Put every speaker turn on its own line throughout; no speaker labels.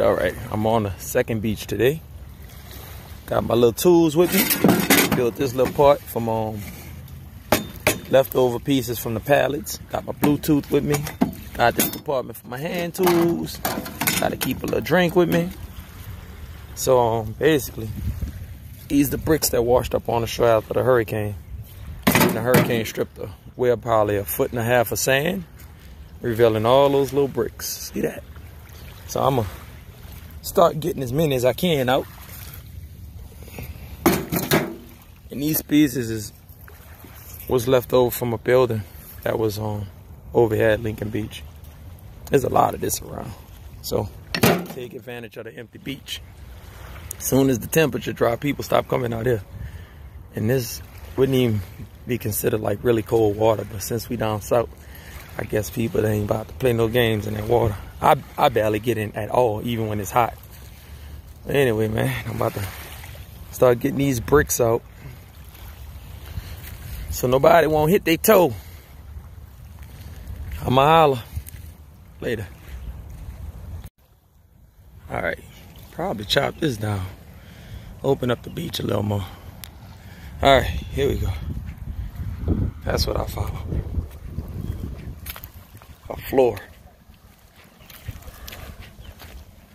All right, I'm on the second beach today. Got my little tools with me. Built this little part from um, leftover pieces from the pallets. Got my Bluetooth with me. Got this compartment for my hand tools. Got to keep a little drink with me. So um, basically, these the bricks that washed up on the shore after the hurricane. And the hurricane stripped the well probably a foot and a half of sand, revealing all those little bricks. See that? So I'm gonna start getting as many as I can out. And these pieces is was left over from a building that was on um, over here at Lincoln Beach. There's a lot of this around. So take advantage of the empty beach. As soon as the temperature drop, people stop coming out here. And this wouldn't even be considered like really cold water. But since we down south, I guess people ain't about to play no games in that water. I, I barely get in at all, even when it's hot. Anyway, man, I'm about to start getting these bricks out. So nobody won't hit their toe. I'ma holler later. All right, probably chop this down. Open up the beach a little more. All right, here we go. That's what I follow. A floor.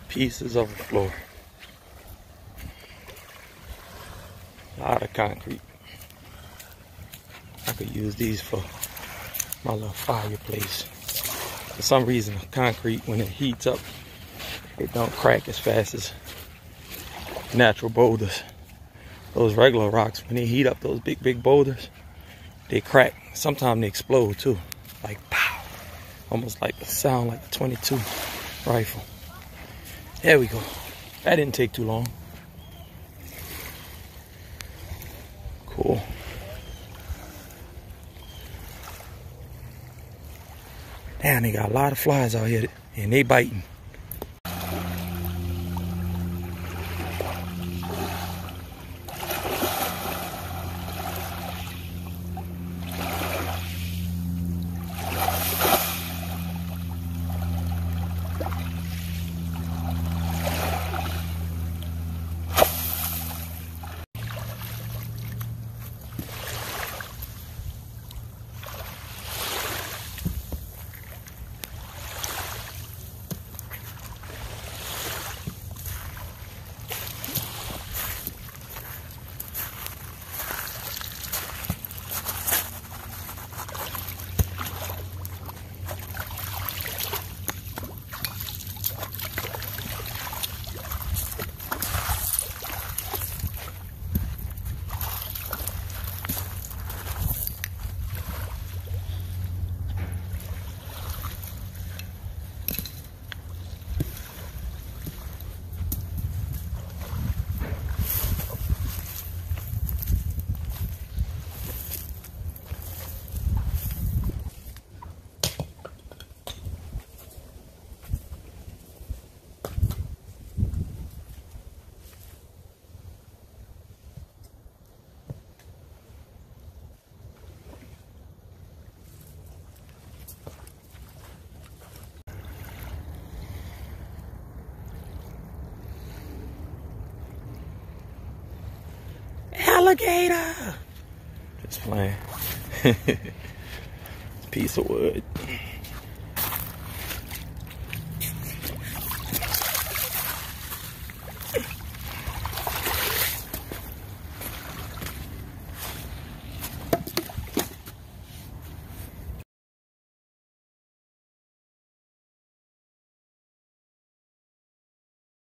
Pieces of a floor. A lot of concrete. I could use these for my little fireplace. For some reason, concrete, when it heats up, it don't crack as fast as natural boulders. Those regular rocks, when they heat up those big, big boulders, they crack. Sometimes they explode too. Like. Almost like the sound like a 22 rifle. There we go. That didn't take too long. Cool. Damn, they got a lot of flies out here and they biting. Alligator. Just playing. Piece of wood.